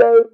Bye.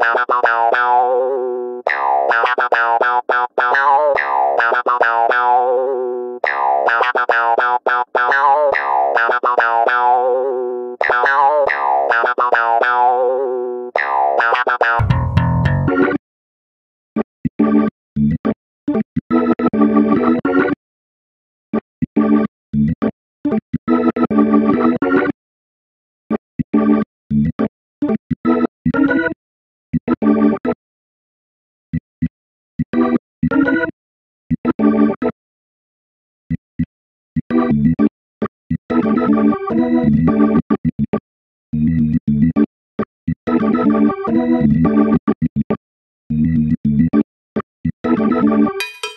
Bao bao bao bao bao Thank you.